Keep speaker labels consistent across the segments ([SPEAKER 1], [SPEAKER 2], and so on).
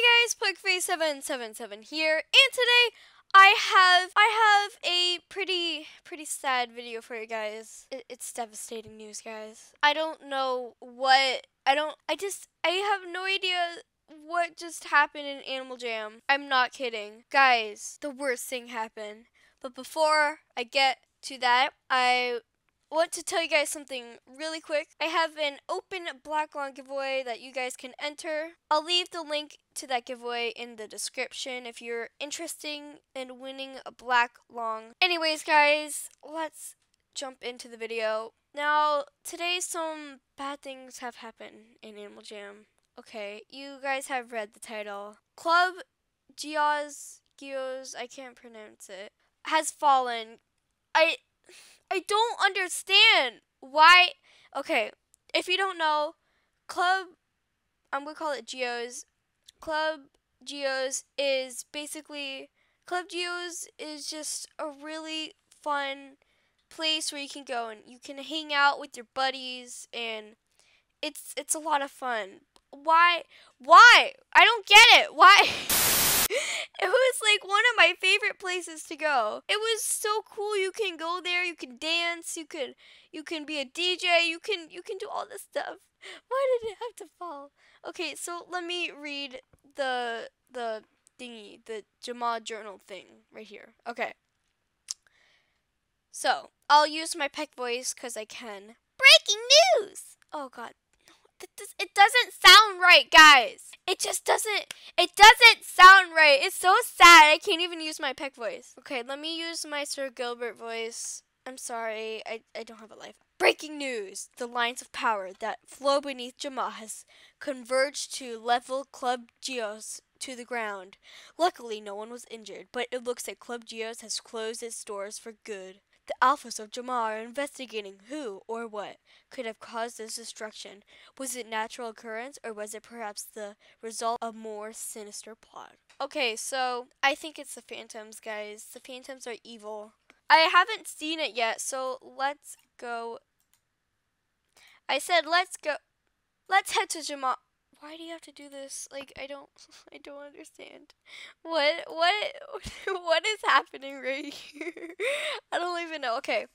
[SPEAKER 1] Geos777 here, and today I have I have a pretty pretty sad video for you guys. It, it's devastating news, guys. I don't know what I don't I just I have no idea what just happened in Animal Jam. I'm not kidding. Guys, the worst thing happened. But before I get to that, I want to tell you guys something really quick. I have an open Black Long giveaway that you guys can enter. I'll leave the link to that giveaway in the description if you're interested in winning a Black Long. Anyways, guys, let's jump into the video. Now, today some bad things have happened in Animal Jam. Okay, you guys have read the title. Club Geoz, Geoz, I can't pronounce it, has fallen. I I don't understand why. Okay, if you don't know, Club, I'm gonna call it Geoz. Club Geoz is basically Club Geoz is just a really fun place where you can go and you can hang out with your buddies and it's it's a lot of fun. Why why? I don't get it. Why? it was like one of my favorite places to go. It was so cool. You can go there, you can dance, you can you can be a DJ, you can you can do all this stuff. Why did it have to fall? Okay, so let me read the the thingy, the Jamaa journal thing right here. Okay. So, I'll use my Peck voice cuz I can. Breaking news. Oh god. It doesn't sound right, guys. It just doesn't, it doesn't sound right. It's so sad. I can't even use my Peck voice. Okay, let me use my Sir Gilbert voice. I'm sorry, I, I don't have a life. Breaking news! The lines of power that flow beneath Jamaa has converged to level Club Geoz to the ground. Luckily, no one was injured, but it looks like Club Geoz has closed its doors for good. The alphas of Jamaa are investigating who or what could have caused this destruction. Was it natural occurrence or was it perhaps the result of more sinister plot? Okay, so I think it's the phantoms, guys. The phantoms are evil. I haven't seen it yet, so let's go. I said let's go. Let's head to Jamaa why do you have to do this? Like I don't I don't understand. What what what is happening right here? I don't even know. Okay.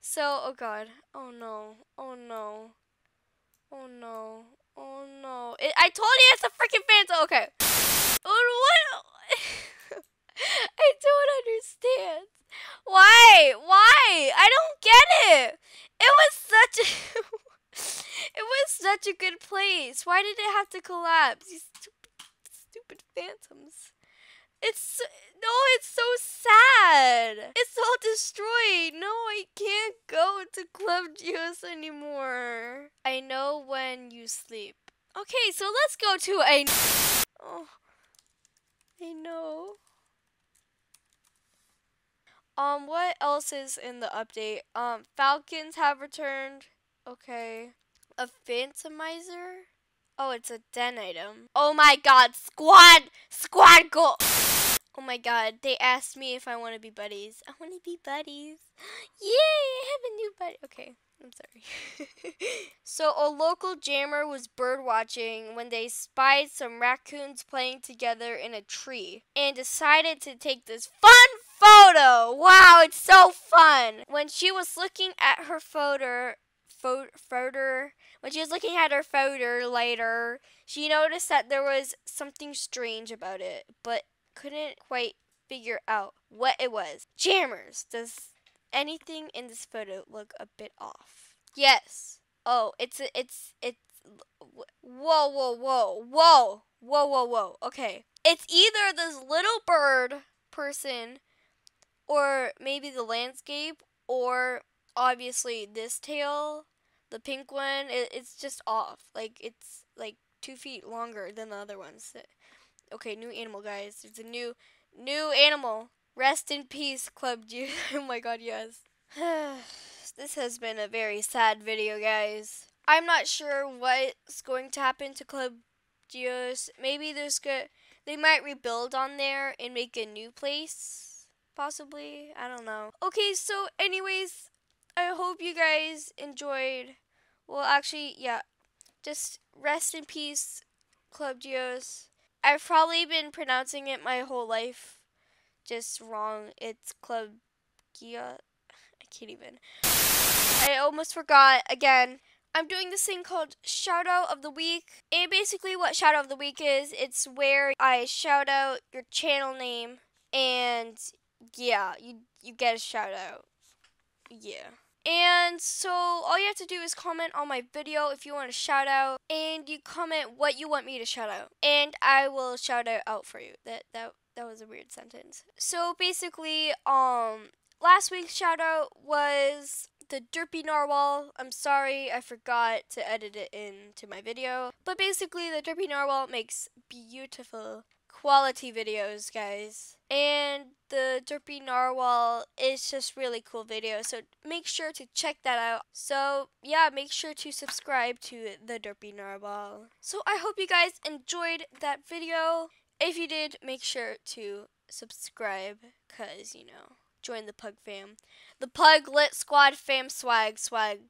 [SPEAKER 1] So, oh god. Oh no. Oh no. Oh no. Oh no. It, I told you it's a freaking phantom. Okay. What? I don't understand. Why? Why? I don't get it. It was such a it was such a good place. Why did it have to collapse? These stupid, stupid phantoms. It's no, it's so sad. It's all destroyed. No, I can't go to Club Geoz anymore. I know when you sleep. Okay, so let's go to a. Oh, I know. Um, what else is in the update? Um, Falcons have returned. Okay. A phantomizer? Oh, it's a den item. Oh my god, squad! Squad goal! Oh my god, they asked me if I want to be buddies. I want to be buddies. Yay, I have a new buddy. Okay, I'm sorry. so a local jammer was bird watching when they spied some raccoons playing together in a tree and decided to take this fun photo. Wow, it's so fun. When she was looking at her photo, photo when she was looking at her photo later, she noticed that there was something strange about it, but couldn't quite figure out what it was. Jammers, does anything in this photo look a bit off? Yes. Oh, it's it's it's whoa whoa whoa whoa whoa whoa whoa. Okay, it's either this little bird person, or maybe the landscape, or obviously this tail the pink one, it, it's just off. Like, it's like two feet longer than the other ones. Okay, new animal, guys. It's a new, new animal. Rest in peace, Club G. oh my god, yes. this has been a very sad video, guys. I'm not sure what's going to happen to Club Geoz. Maybe there's good. They might rebuild on there and make a new place, possibly. I don't know. Okay, so anyways, I hope you guys enjoyed well, actually, yeah. Just rest in peace, Club Geoz. I've probably been pronouncing it my whole life just wrong. It's Club Gia. I can't even. I almost forgot again. I'm doing this thing called Shout Out of the Week. And basically, what Shout Out of the Week is, it's where I shout out your channel name, and yeah, you you get a shout out. Yeah. And so all you have to do is comment on my video if you want a shout out, and you comment what you want me to shout out, and I will shout it out for you. That that that was a weird sentence. So basically, um, last week's shout out was the Derpy Narwhal. I'm sorry, I forgot to edit it into my video. But basically, the Derpy Narwhal makes beautiful quality videos, guys. And the Derpy Narwhal is just really cool video. So make sure to check that out. So yeah, make sure to subscribe to the Derpy Narwhal. So I hope you guys enjoyed that video. If you did, make sure to subscribe because, you know, join the Pug fam. The Pug Lit Squad fam swag swag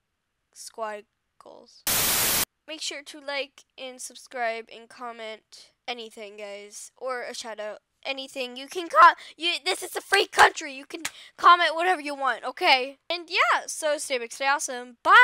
[SPEAKER 1] squad goals. Make sure to like and subscribe and comment anything, guys, or a shout out. Anything you can com you this is a free country. You can comment whatever you want, okay? And yeah, so stay big, stay awesome. Bye.